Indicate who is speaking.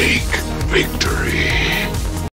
Speaker 1: Take victory.